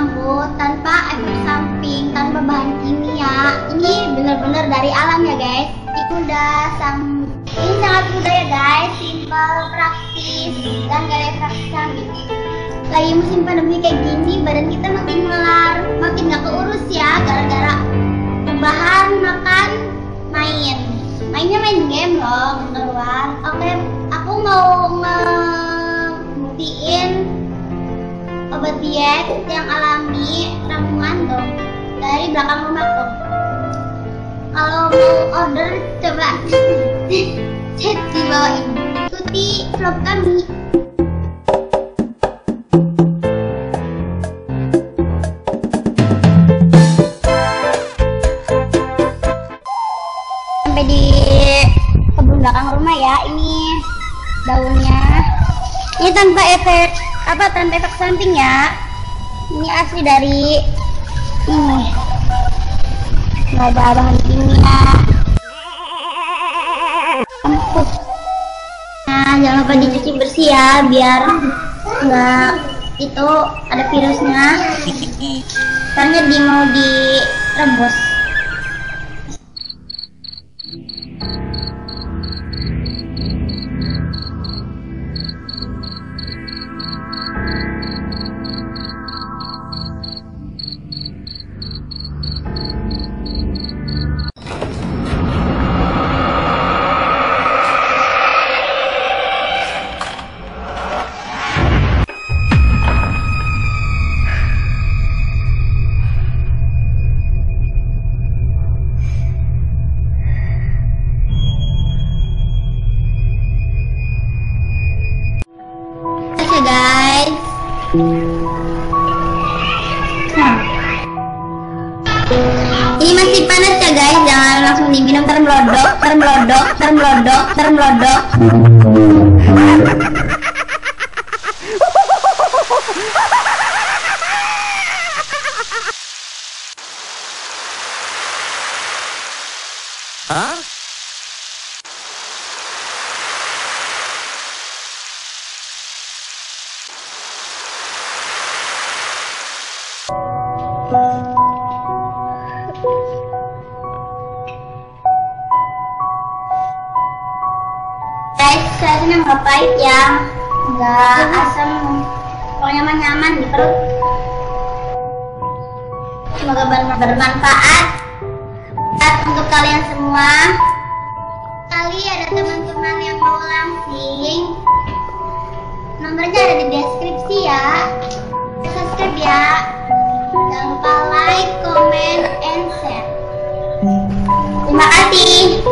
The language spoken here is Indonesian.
ambo tanpa efek samping, tanpa bahan kimia. Ini benar-benar dari alam ya guys. Ini udah sang ini sangat mudah ya guys, simpel, praktis, dan gak efek samping. Lagi musim pandemi kayak gini, badan kita makin melar, makin gak keurus ya, gara-gara perubahan makan, main. Mainnya main game loh, keluar. Oke, aku diet yang alami ramuan dong dari belakang rumahku. Kalau mau order coba chat di bawah ini. Ikuti vlog kami. Sampai di kebun belakang rumah ya. Ini daunnya. Ini tanpa efek apa tanpa efek samping ya. Ini asli dari ini. Nggak ada bahan kimia. Empuk. Nah, jangan lupa dicuci bersih ya biar nggak itu ada virusnya. Karena di mau direbus. Ini masih panas ya guys, jangan langsung diminum termelodok, termelodok, termelodok, termelodok. Guys, rasanya nggak pahit ya nggak asam pokoknya mah nyaman di perut. Semoga bermanfaat. Untuk kalian semua. Kali ada teman-teman yang mau langsing. Nomornya ada di deskripsi ya. Subscribe ya. Jangan lupa like comment and share. Terima kasih.